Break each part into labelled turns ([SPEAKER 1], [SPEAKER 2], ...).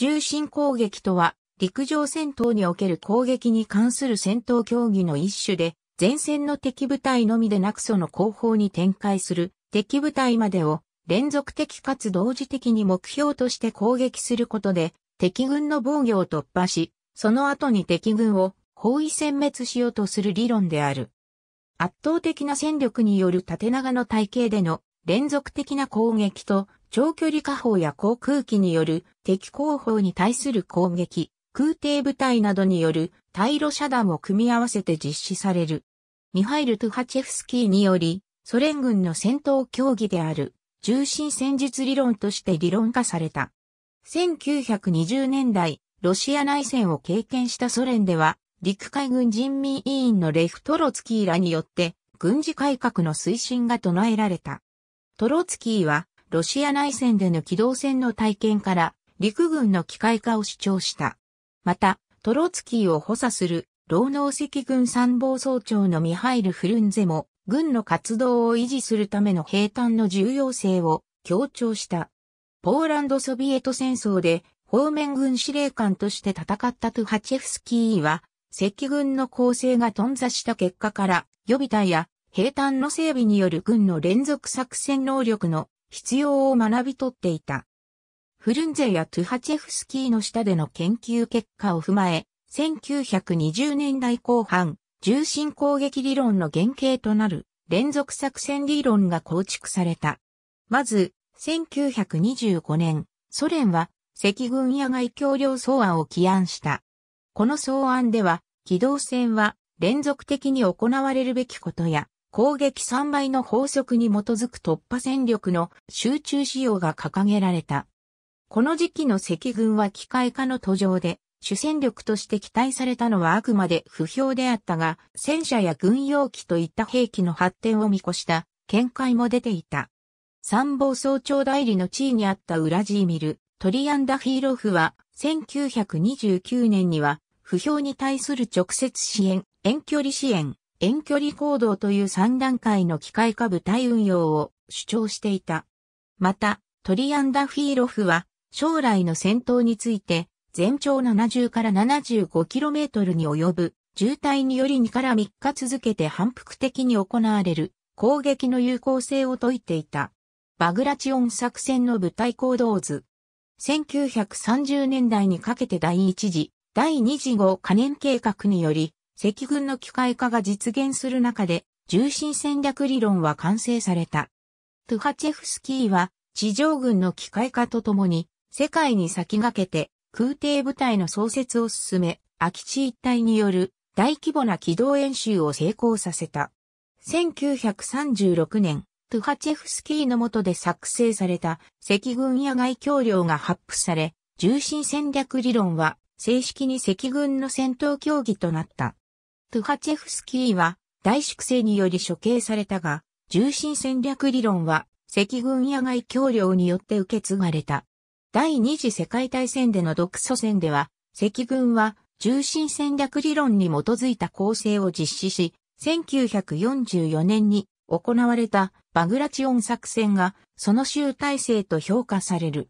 [SPEAKER 1] 重心攻撃とは、陸上戦闘における攻撃に関する戦闘競技の一種で、前線の敵部隊のみでなくその後方に展開する敵部隊までを連続的かつ同時的に目標として攻撃することで敵軍の防御を突破し、その後に敵軍を包囲殲滅しようとする理論である。圧倒的な戦力による縦長の体系での連続的な攻撃と長距離火砲や航空機による敵後方に対する攻撃、空挺部隊などによる対路遮断を組み合わせて実施される。ミハイル・トゥハチェフスキーにより、ソ連軍の戦闘競技である、重心戦術理論として理論化された。1920年代、ロシア内戦を経験したソ連では、陸海軍人民委員のレフトロツキーらによって、軍事改革の推進が唱えられた。トロツキーは、ロシア内戦での機動戦の体験から、陸軍の機械化を主張した。また、トロツキーを補佐する労農赤軍参謀総長のミハイル・フルンゼも、軍の活動を維持するための兵隊の重要性を強調した。ポーランド・ソビエト戦争で方面軍司令官として戦ったトゥハチェフスキーは、赤軍の構成が頓挫した結果から、予備隊や兵隊の整備による軍の連続作戦能力の必要を学び取っていた。フルンゼやトゥハチェフスキーの下での研究結果を踏まえ、1920年代後半、重心攻撃理論の原型となる連続作戦理論が構築された。まず、1925年、ソ連は赤軍野外協力草案を起案した。この草案では、機動戦は連続的に行われるべきことや、攻撃3倍の法則に基づく突破戦力の集中使用が掲げられた。この時期の赤軍は機械化の途上で、主戦力として期待されたのはあくまで不評であったが、戦車や軍用機といった兵器の発展を見越した見解も出ていた。参謀総長代理の地位にあったウラジーミル、トリアンダフィーロフは、1929年には、不評に対する直接支援、遠距離支援、遠距離行動という3段階の機械化部隊運用を主張していた。また、トリアンダフィーロフは、将来の戦闘について、全長70から 75km に及ぶ渋滞により2から3日続けて反復的に行われる攻撃の有効性を説いていた。バグラチオン作戦の部隊行動図。1930年代にかけて第一次、第二次号可燃計画により、赤軍の機械化が実現する中で、重心戦略理論は完成された。トゥハチェフスキーは、地上軍の機械化とともに、世界に先駆けて空挺部隊の創設を進め、空き地一帯による大規模な機動演習を成功させた。1936年、トゥハチェフスキーの下で作成された赤軍野外協領が発布され、重心戦略理論は正式に赤軍の戦闘競技となった。トゥハチェフスキーは大粛清により処刑されたが、重心戦略理論は赤軍野外協領によって受け継がれた。第二次世界大戦での独ソ戦では、赤軍は重心戦略理論に基づいた構成を実施し、1944年に行われたバグラチオン作戦がその集大成と評価される。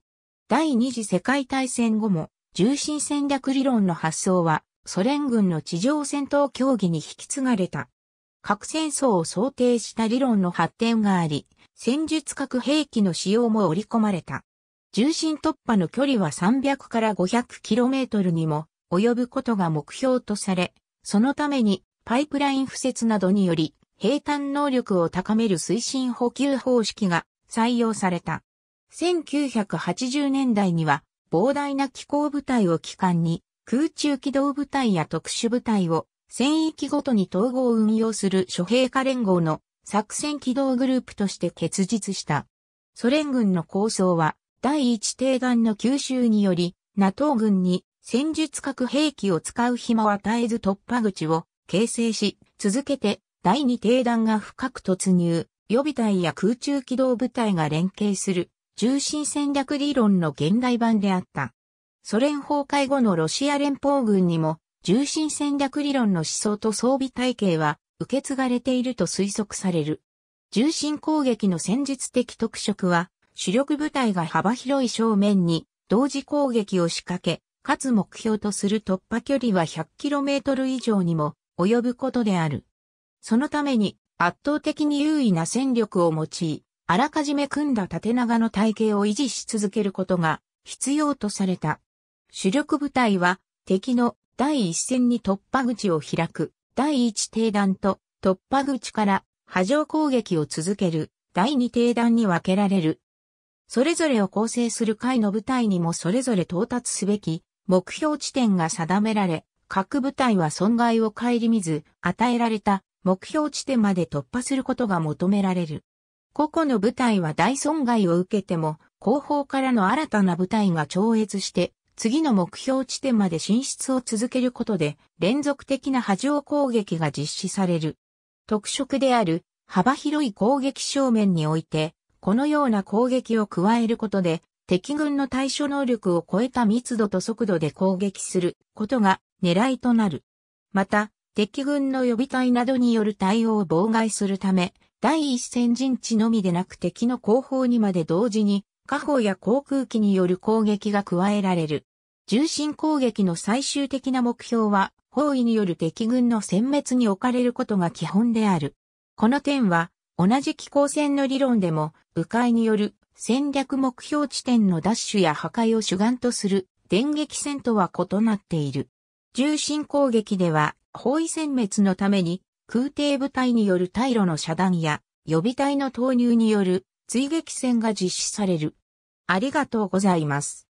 [SPEAKER 1] 第二次世界大戦後も重心戦略理論の発想はソ連軍の地上戦闘競技に引き継がれた。核戦争を想定した理論の発展があり、戦術核兵器の使用も織り込まれた。重心突破の距離は300から 500km にも及ぶことが目標とされ、そのためにパイプライン敷設などにより平坦能力を高める推進補給方式が採用された。1980年代には膨大な機構部隊を機関に空中機動部隊や特殊部隊を戦域ごとに統合運用する諸兵化連合の作戦機動グループとして結実した。ソ連軍の構想は第一艇団の吸収により、NATO 軍に戦術核兵器を使う暇を与えず突破口を形成し、続けて第二艇団が深く突入、予備隊や空中機動部隊が連携する重心戦略理論の現代版であった。ソ連崩壊後のロシア連邦軍にも重心戦略理論の思想と装備体系は受け継がれていると推測される。重心攻撃の戦術的特色は主力部隊が幅広い正面に同時攻撃を仕掛け、かつ目標とする突破距離は 100km 以上にも及ぶことである。そのために圧倒的に優位な戦力を用い、あらかじめ組んだ縦長の体系を維持し続けることが必要とされた。主力部隊は敵の第一線に突破口を開く。第一艇団と突破口から波状攻撃を続ける。第二艇団に分けられる。それぞれを構成する回の部隊にもそれぞれ到達すべき。目標地点が定められ、各部隊は損害を顧みず与えられた。目標地点まで突破することが求められる。個々の部隊は大損害を受けても後方からの新たな部隊が超越して次の目標地点まで進出を続けることで連続的な波状攻撃が実施される。特色である幅広い攻撃正面において、このような攻撃を加えることで敵軍の対処能力を超えた密度と速度で攻撃することが狙いとなる。また、敵軍の予備隊などによる対応を妨害するため、第一線陣地のみでなく敵の後方にまで同時に、火砲や航空機による攻撃が加えられる。重心攻撃の最終的な目標は、包囲による敵軍の殲滅に置かれることが基本である。この点は、同じ機構戦の理論でも、迂回による戦略目標地点の奪取や破壊を主眼とする電撃戦とは異なっている。重心攻撃では、包囲殲滅のために空挺部隊による退路の遮断や予備隊の投入による追撃戦が実施される。ありがとうございます。